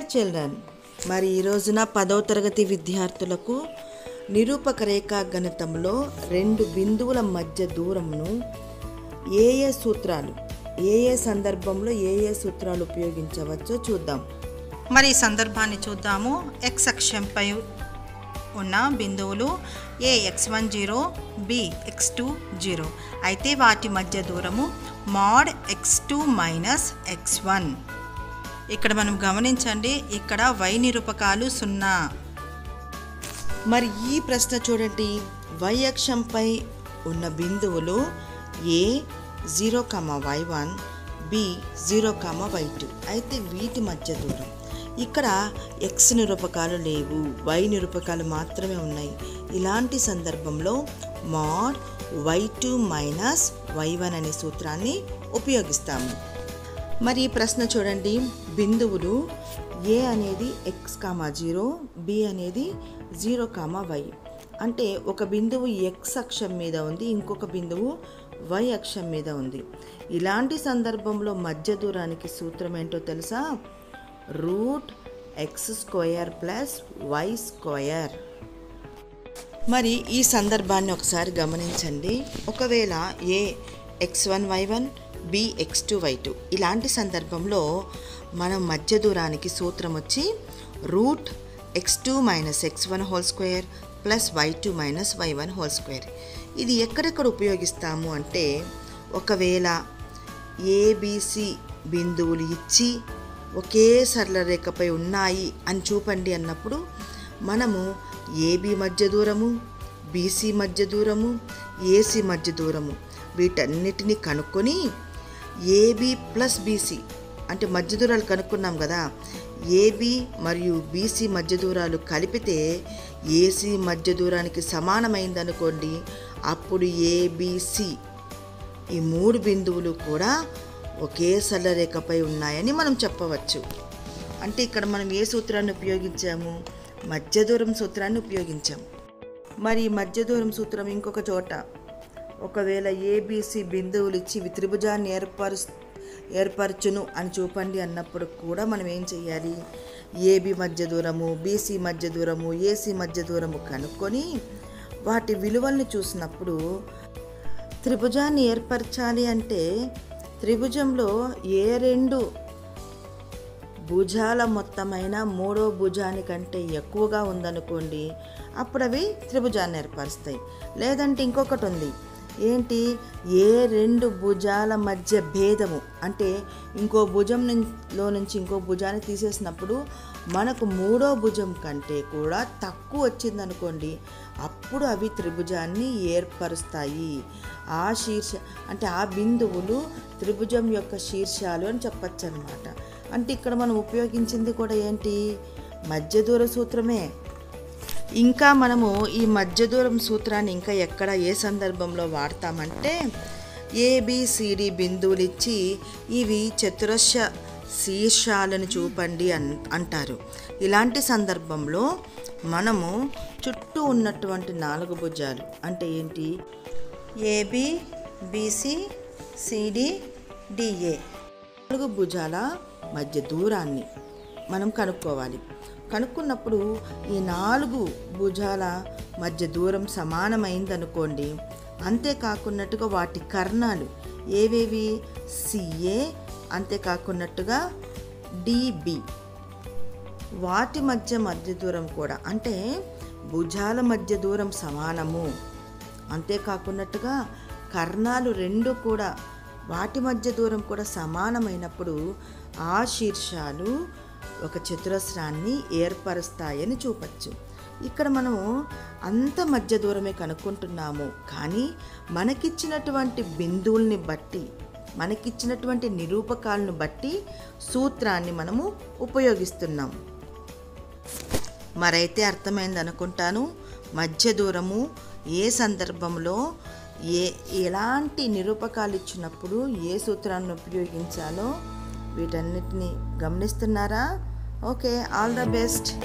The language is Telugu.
చిల్డ్రన్ మరి ఈ రోజున పదవ తరగతి విద్యార్థులకు నిరూపక రేఖా గణితంలో రెండు బిందువుల మధ్య దూరంను ఏ ఏ సూత్రాలు ఏ ఏ సందర్భంలో ఏ ఏ సూత్రాలు ఉపయోగించవచ్చో చూద్దాం. మరి ఈ సందర్భాన్ని చూద్దాము. ఎక్స్ అక్షంపై ఉన్న బిందువులు A X one zero B X two zero. అయితే వాటి మధ్య దూరము mod X two minus X one ఇక్కడ మనం గమనించండి ఇక్కడ వై నిరూపకాలు సున్నా. మరి ఈ ప్రశ్న చూడండి. వై అక్షంపై ఉన్న బిందువులు A zero comma Y one B zero comma Y two. అయితే వీటి మధ్య దూరం. ఇక్కడ ఎక్స్ నిరూపకాలు లేవు వై నిరూపకాలు మాత్రమే ఉన్నాయి. ఇలాంటి సందర్భంలో mod Y two minus Y one అనే సూత్రాన్ని ఉపయోగిస్తాము. మరి ఈ ప్రశ్న చూడండి. బిందువులు ఏ అనేది ఎక్స్ కామా జీరో బి అనేది జీరో కామా వై అంటే ఒక బిందువు ఎక్స్ అక్షం మీద ఉంది ఇంకొక బిందువు వై అక్షం మీద ఉంది. ఇలాంటి సందర్భంలో మధ్య దూరానికి సూత్రం ఏంటో తెలుసా? Root X square plus Y square మరి ఈ సందర్భాన్ని ఒకసారి గమనించండి. ఒకవేళ A X one Y one B X two Y two ఇలాంటి సందర్భంలో మనం మధ్య దూరానికి సూత్రం వచ్చి root X two minus X one whole square plus Y two minus Y one whole square. ఇది ఎక్కడెక్కడ ఉపయోగిస్తాము అంటే ఒకవేళ ఏబిసి బిందువులు ఇచ్చి ఒకే సరళ రేఖపై ఉన్నాయి అని చూపండి అన్నప్పుడు మనము ఏబి మధ్య దూరము బీసీ మధ్య దూరము ఏసీ మధ్య దూరము వీటన్నిటిని కనుక్కొని ఏబి ప్లస్ బీసీ. అంటే మధ్య దూరాలు కనుక్కున్నాం కదా. ఏబి మరియు బీసీ మధ్య దూరాలు కలిపితే ఏసీ మధ్య దూరానికి సమానమైందనుకోండి. అప్పుడు ఏబిసి. ఈ మూడు బిందువులు కూడా ఒకే సరళరేఖపై ఉన్నాయని మనం చెప్పవచ్చు. అంటే ఇక్కడ మనం ఏ సూత్రాన్ని ఉపయోగించాము? మధ్య దూరం సూత్రాన్ని ఉపయోగించాము. మరి మధ్య దూరం సూత్రం ఇంకొక చోట. ఒకవేళ ఏబీసీ బిందువులు ఇచ్చి త్రిభుజాన్ని ఏర్పరు ఏర్పరచును అని చూపండి అన్నప్పుడు కూడా మనం ఏం చేయాలి ఏబి మధ్య దూరము బీసీ మధ్య దూరము ఏసీ మధ్య దూరము కనుక్కొని వాటి విలువల్ని చూసినప్పుడు త్రిభుజాన్ని ఏర్పరచాలి అంటే త్రిభుజంలో ఏ రెండు భుజాల మొత్తమైన మూడో భుజానికంటే ఎక్కువగా ఉందనుకోండి అప్పుడు అవి త్రిభుజాన్ని ఏర్పరుస్తాయి. లేదంటే ఇంకొకటి ఉంది. ఏంటి? ఏ రెండు భుజాల మధ్య భేదము? అంటే ఇంకో భుజం లో నుంచి ఇంకో భుజాన్ని తీసేసినప్పుడు మనకు మూడో భుజం కంటే కూడా తక్కువ వచ్చిందనుకోండి అప్పుడు అవి త్రిభుజాన్ని ఏర్పరుస్తాయి. ఆ శీర్ష అంటే ఆ బిందువులు త్రిభుజం యొక్క శీర్షాలు అని చెప్పచ్చు అనమాట అంటే ఇక్కడ మనం ఉపయోగించింది కూడా ఏంటి? మధ్య దూర సూత్రమే. ఇంకా మనము ఈ మధ్య దూరం సూత్రాన్ని ఇంకా ఎక్కడ ఏ సందర్భంలో వాడతామంటే ఏబిసిడి బిందువులు ఇచ్చి ఇవి చతురస్ర శీర్షాలను చూపండి అన్ అంటారు. ఇలాంటి సందర్భంలో మనము చుట్టూ ఉన్నటువంటి నాలుగు భుజాలు అంటే ఏంటి? ఏబి బీసీ సిడి డిఏ నాలుగు భుజాల మధ్య దూరాన్ని మనం కనుక్కోవాలి. కనుక్కున్నప్పుడు ఈ నాలుగు భుజాల మధ్య దూరం సమానమైందనుకోండి. అంతేకాకున్నట్టుగా వాటి కర్ణాలు ఏవేవి? సిఏ అంతేకాకున్నట్టుగా డిబి వాటి మధ్య మధ్య దూరం కూడా అంటే భుజాల మధ్య దూరం సమానము. అంతేకాకున్నట్టుగా కర్ణాలు రెండు కూడా వాటి మధ్య దూరం కూడా సమానమైనప్పుడు ఆ శీర్షాలు ఒక చతురస్రాన్ని ఏర్పరుస్తాయని చూపచ్చు. ఇక్కడ మనము అంత మధ్య దూరమే కనుక్కుంటున్నాము కానీ మనకిచ్చినటువంటి బిందువుల్ని బట్టి మనకిచ్చినటువంటి నిరూపకాలను బట్టి సూత్రాన్ని మనము ఉపయోగిస్తున్నాం. మరైతే అర్థమైంది అనుకుంటాను మధ్య దూరము ఏ సందర్భంలో ఏ ఎలాంటి నిరూపకాలు ఇచ్చినప్పుడు ఏ సూత్రాన్ని ఉపయోగించాలో వీటన్నిటిని గమనిస్తున్నారా? Okay, all the best.